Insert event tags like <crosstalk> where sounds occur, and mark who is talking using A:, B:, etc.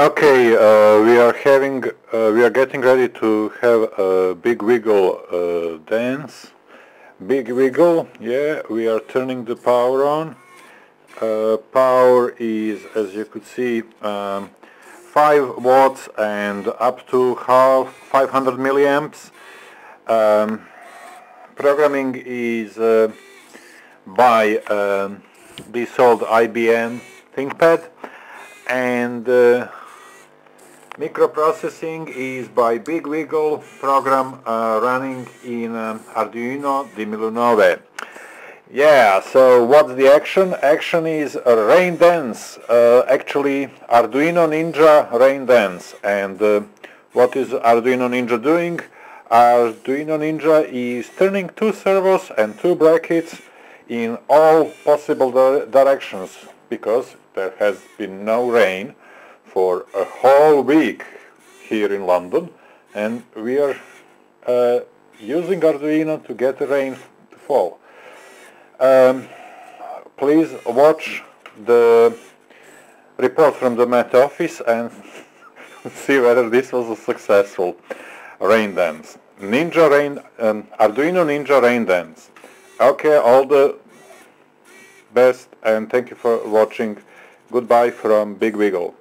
A: Okay, uh, we are having, uh, we are getting ready to have a big wiggle uh, dance. Big wiggle, yeah, we are turning the power on. Uh, power is, as you could see, um, 5 watts and up to half 500 milliamps. Um, programming is uh, by um, this old IBM ThinkPad and uh, Microprocessing is by Big Wiggle program uh, running in um, Arduino Duemilanove. Yeah, so what's the action? Action is rain dance, uh, actually Arduino Ninja rain dance. And uh, what is Arduino Ninja doing? Arduino Ninja is turning two servos and two brackets in all possible di directions because there has been no rain for a whole week here in London and we are uh, using Arduino to get the rain to fall. Um, please watch the report from the Met Office and <laughs> see whether this was a successful rain dance. Ninja Rain, um, Arduino Ninja Rain Dance. Okay, all the best and thank you for watching. Goodbye from Big Wiggle.